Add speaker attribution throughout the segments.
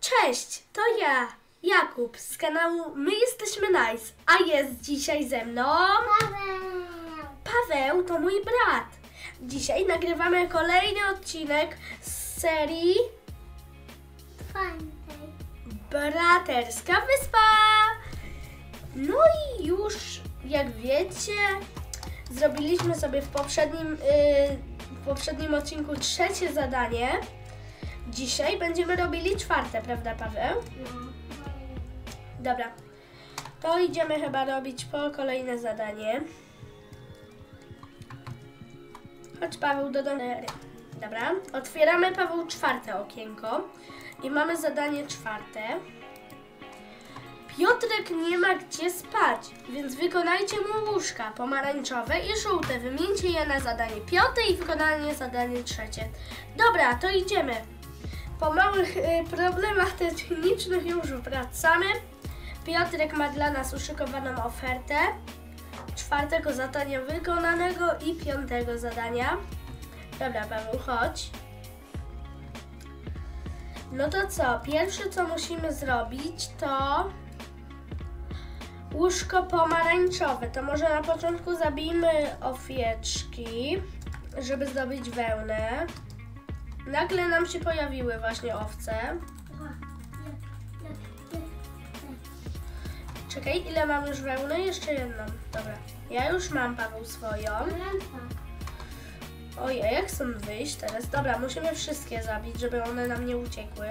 Speaker 1: Cześć, to ja, Jakub z kanału My Jesteśmy Nice, a jest dzisiaj ze mną
Speaker 2: Paweł!
Speaker 1: Paweł, to mój brat. Dzisiaj nagrywamy kolejny odcinek z serii
Speaker 2: Fajnej.
Speaker 1: Braterska Wyspa. No i już, jak wiecie, zrobiliśmy sobie w poprzednim, yy, w poprzednim odcinku trzecie zadanie. Dzisiaj będziemy robili czwarte, prawda Paweł?
Speaker 2: No.
Speaker 1: Dobra, to idziemy chyba robić po kolejne zadanie. Chodź Paweł do domu. Dobra, otwieramy Paweł czwarte okienko i mamy zadanie czwarte. Piotrek nie ma gdzie spać, więc wykonajcie mu łóżka pomarańczowe i żółte. Wymieńcie je na zadanie piąte i wykonanie zadanie trzecie. Dobra, to idziemy. Po małych y, problemach technicznych już wracamy. Piotrek ma dla nas uszykowaną ofertę czwartego zadania wykonanego i piątego zadania. Dobra, Paweł, chodź. No to co? Pierwsze, co musimy zrobić, to łóżko pomarańczowe. To może na początku zabijmy owieczki, żeby zdobyć wełnę. Nagle nam się pojawiły właśnie owce. Czekaj, ile mam już wełny? Jeszcze jedną. Dobra. Ja już mam, Paweł, swoją. Ojej, jak chcę wyjść teraz? Dobra, musimy wszystkie zabić, żeby one nam nie uciekły.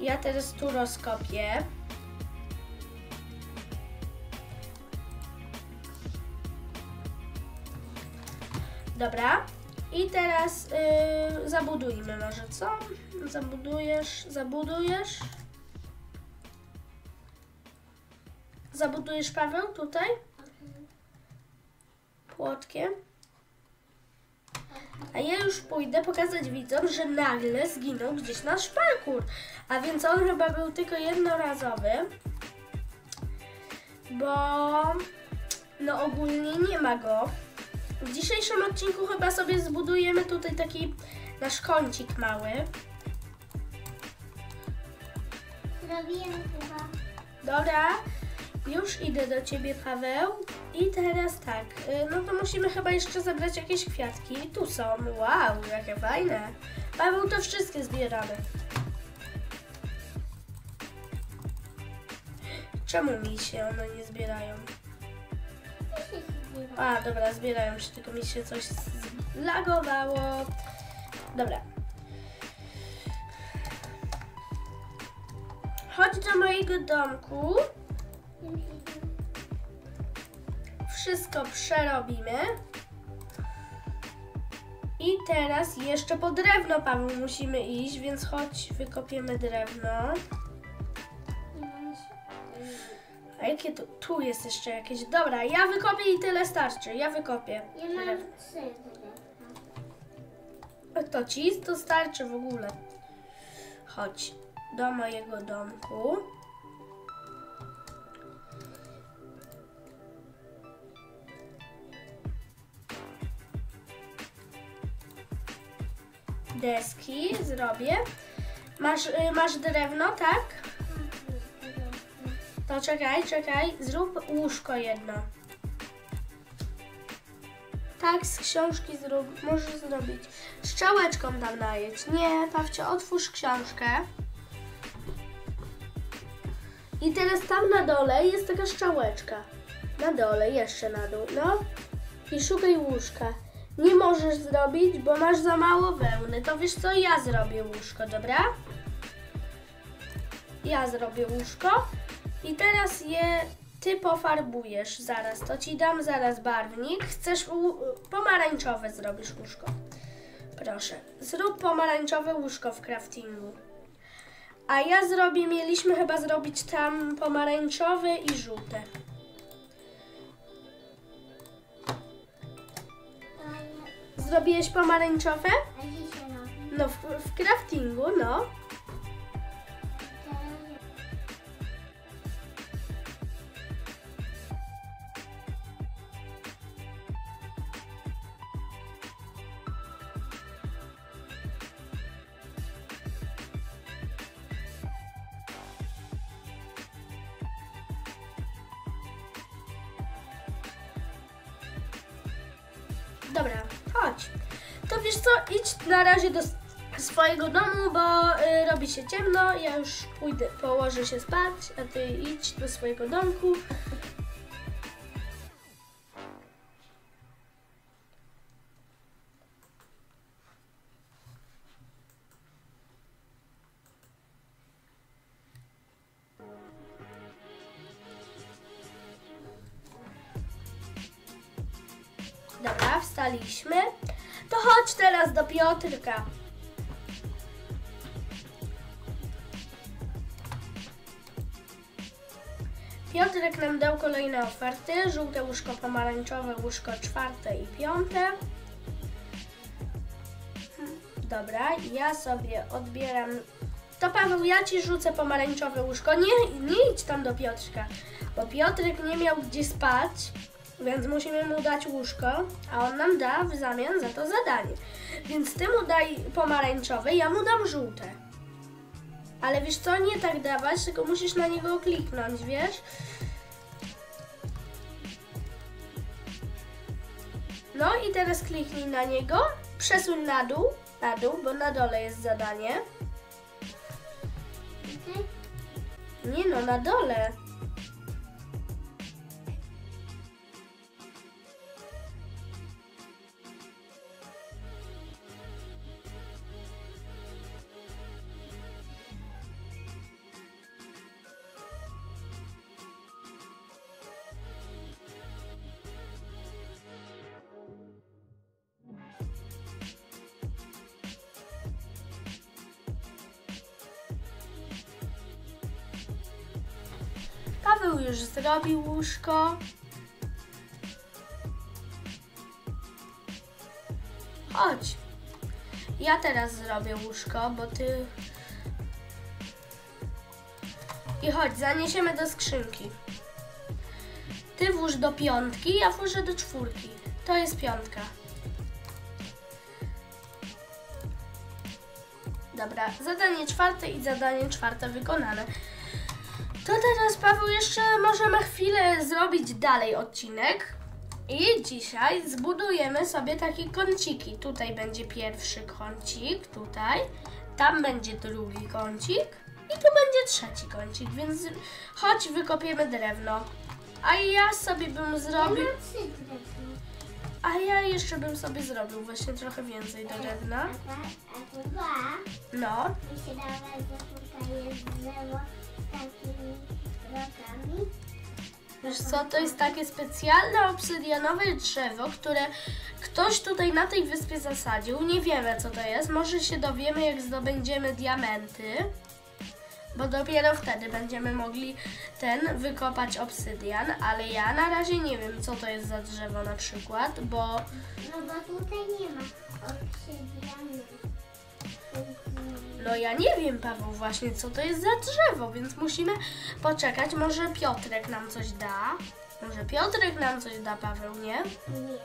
Speaker 1: Ja teraz tu rozkopię. Dobra. I teraz yy, zabudujmy może, co? Zabudujesz, zabudujesz. Zabudujesz Paweł tutaj? Płotkiem. A ja już pójdę pokazać widzom, że nagle zginął gdzieś nasz parkour. A więc on chyba był tylko jednorazowy. Bo no ogólnie nie ma go. W dzisiejszym odcinku chyba sobie zbudujemy tutaj taki nasz kącik mały.
Speaker 2: Zrobiłem chyba.
Speaker 1: Dobra, już idę do ciebie, Paweł. I teraz tak, y, no to musimy chyba jeszcze zebrać jakieś kwiatki. Tu są, wow, jakie fajne. Paweł, to wszystkie zbieramy. Czemu mi się one nie zbierają? A, dobra, zbierają się, tylko mi się coś zlagowało. Dobra. Chodź do mojego domku. Wszystko przerobimy. I teraz jeszcze po drewno, Paweł, musimy iść, więc chodź, wykopiemy drewno. A jakie tu? Tu jest jeszcze jakieś. Dobra, ja wykopię i tyle starczy. Ja wykopię.
Speaker 2: Ja mam trzy.
Speaker 1: A to ci to starczy w ogóle. Chodź do mojego domku. Deski zrobię. Masz, y, masz drewno, tak? To czekaj, czekaj. Zrób łóżko jedno. Tak, z książki zrób, możesz zrobić. Strzałeczką tam najedź. Nie, Pawcie, otwórz książkę. I teraz tam na dole jest taka strzałeczka. Na dole, jeszcze na dół, no. I szukaj łóżka. Nie możesz zrobić, bo masz za mało wełny. To wiesz co, ja zrobię łóżko, dobra? Ja zrobię łóżko. I teraz je ty pofarbujesz zaraz. To ci dam zaraz barwnik. Chcesz pomarańczowe zrobisz łóżko. Proszę. Zrób pomarańczowe łóżko w craftingu. A ja zrobię, mieliśmy chyba zrobić tam pomarańczowe i żółte. Zrobiłeś pomarańczowe? No w, w craftingu, no. Dobra, chodź. To wiesz co, idź na razie do swojego domu, bo y, robi się ciemno. Ja już pójdę, położę się spać, a ty idź do swojego domku. Dobra, wstaliśmy. To chodź teraz do Piotrka. Piotrek nam dał kolejne oferty. Żółte łóżko, pomarańczowe łóżko, czwarte i piąte. Dobra, ja sobie odbieram. To Paweł, ja ci rzucę pomarańczowe łóżko. Nie, nie idź tam do Piotrka, bo Piotrek nie miał gdzie spać, więc musimy mu dać łóżko, a on nam da w zamian za to zadanie. Więc ty mu daj pomarańczowe, ja mu dam żółte. Ale wiesz co, nie tak dawać, tylko musisz na niego kliknąć, wiesz? No i teraz kliknij na niego, przesuń na dół, na dół, bo na dole jest zadanie.
Speaker 2: Tutaj?
Speaker 1: Nie no, na dole. Paweł już zrobił łóżko. Chodź. Ja teraz zrobię łóżko, bo ty. I chodź, zaniesiemy do skrzynki. Ty włóż do piątki, ja włożę do czwórki. To jest piątka. Dobra, zadanie czwarte i zadanie czwarte wykonane. To teraz, Paweł, jeszcze możemy chwilę zrobić dalej odcinek. I dzisiaj zbudujemy sobie takie kąciki. Tutaj będzie pierwszy kącik, tutaj. Tam będzie drugi kącik. I tu będzie trzeci kącik, więc chodź wykopiemy drewno. A ja sobie bym zrobił... A ja jeszcze bym sobie zrobił właśnie trochę więcej do drewna. No,
Speaker 2: Mi się dawa, że tutaj jest drzewo.
Speaker 1: Wiesz co, to jest takie specjalne obsydianowe drzewo, które ktoś tutaj na tej wyspie zasadził. Nie wiemy co to jest. Może się dowiemy jak zdobędziemy diamenty. Bo dopiero wtedy będziemy mogli ten wykopać obsydian, ale ja na razie nie wiem co to jest za drzewo na przykład, bo
Speaker 2: No bo tutaj nie ma obsydianu.
Speaker 1: No ja nie wiem Paweł właśnie co to jest za drzewo, więc musimy poczekać. Może Piotrek nam coś da. Może Piotrek nam coś da, Paweł, nie?
Speaker 2: Nie ma.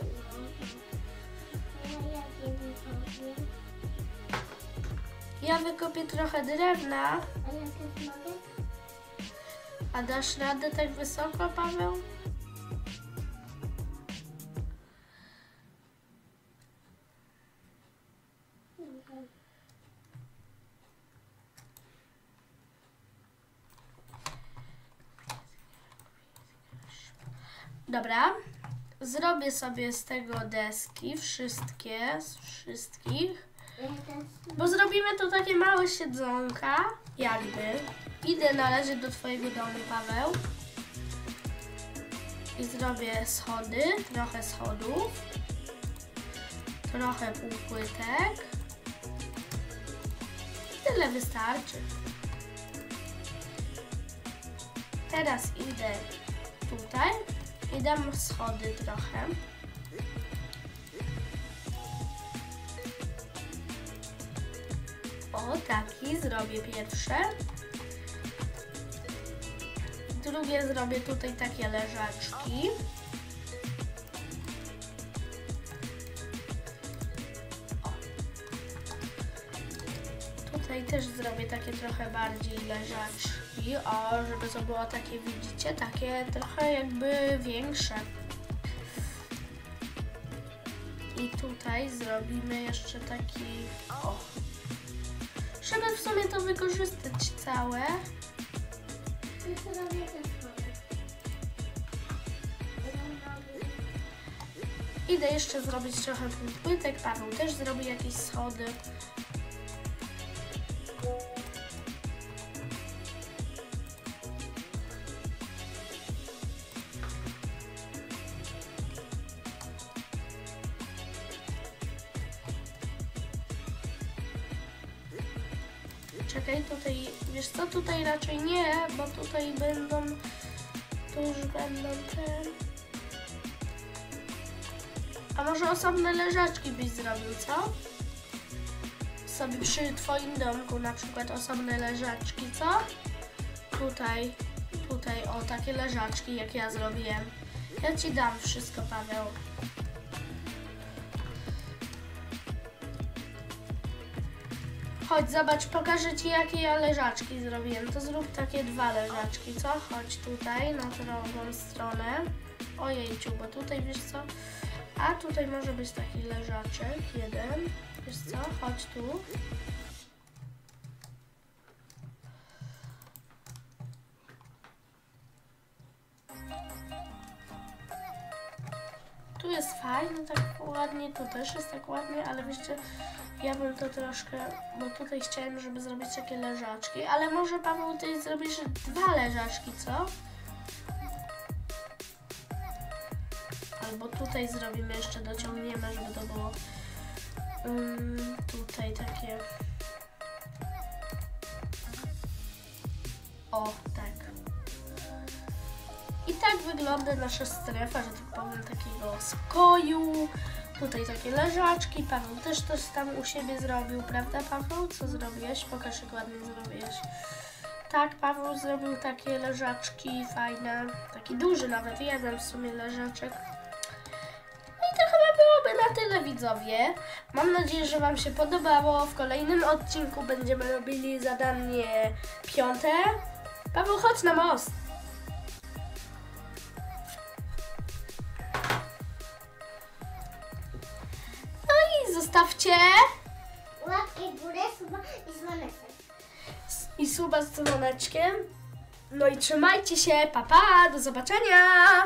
Speaker 2: Ja wykopię.
Speaker 1: Ja wykopię trochę drewna.
Speaker 2: A ja też mogę?
Speaker 1: A dasz radę tak wysoko, Paweł? Dobra. Zrobię sobie z tego deski, wszystkie, z wszystkich. Bo zrobimy tu takie małe siedzonka, jakby. Idę na razie do Twojego domu, Paweł. I zrobię schody, trochę schodów, trochę półpłytek. I tyle wystarczy. Teraz idę tutaj i dam schody trochę. O, taki zrobię pierwsze. Drugie zrobię tutaj takie leżaczki. Tutaj też zrobię takie trochę bardziej leżaczki. O, żeby to było takie, widzicie, takie trochę jakby większe. I tutaj zrobimy jeszcze taki... O! Żeby w sumie to wykorzystać całe.
Speaker 2: I.
Speaker 1: Idę jeszcze zrobić trochę płytek. Paweł też zrobi jakieś schody. Czekaj, tutaj, wiesz co, tutaj raczej nie, bo tutaj będą, tu już będą te... A może osobne leżaczki byś zrobił, co? Sobie przy twoim domku na przykład osobne leżaczki, co? Tutaj, tutaj, o takie leżaczki jak ja zrobiłem. Ja ci dam wszystko, Paweł. Chodź, zobacz, pokażę ci jakie ja leżaczki zrobiłem. To zrób takie dwa leżaczki, co? Chodź tutaj na drugą stronę. Ojejciu, bo tutaj wiesz co? A tutaj może być taki leżaczek, jeden. Wiesz co? Chodź tu. Tu jest fajnie, tak ładnie, tu też jest tak ładnie, ale wiecie, ja bym to troszkę, bo tutaj chciałem, żeby zrobić takie leżaczki, ale może Paweł tutaj zrobisz dwa leżaczki, co? Albo tutaj zrobimy jeszcze, dociągniemy, żeby to było ym, tutaj takie. O, tak. I tak wygląda nasza strefa, że tak powiem, takiego spokoju. Tutaj takie leżaczki. Paweł też coś tam u siebie zrobił, prawda Paweł? Co zrobiłeś? Pokaż jak ładnie zrobiłeś. Tak, Paweł zrobił takie leżaczki fajne. Taki duży nawet, jeden w sumie leżaczek. No i to chyba byłoby na tyle widzowie. Mam nadzieję, że Wam się podobało. W kolejnym odcinku będziemy robili zadanie piąte. Paweł, chodź na most. Zostawcie
Speaker 2: Łapkę w górę, suba i dzwoneczek.
Speaker 1: i suba z dzwoneczkiem. No i trzymajcie się, pa pa, do zobaczenia!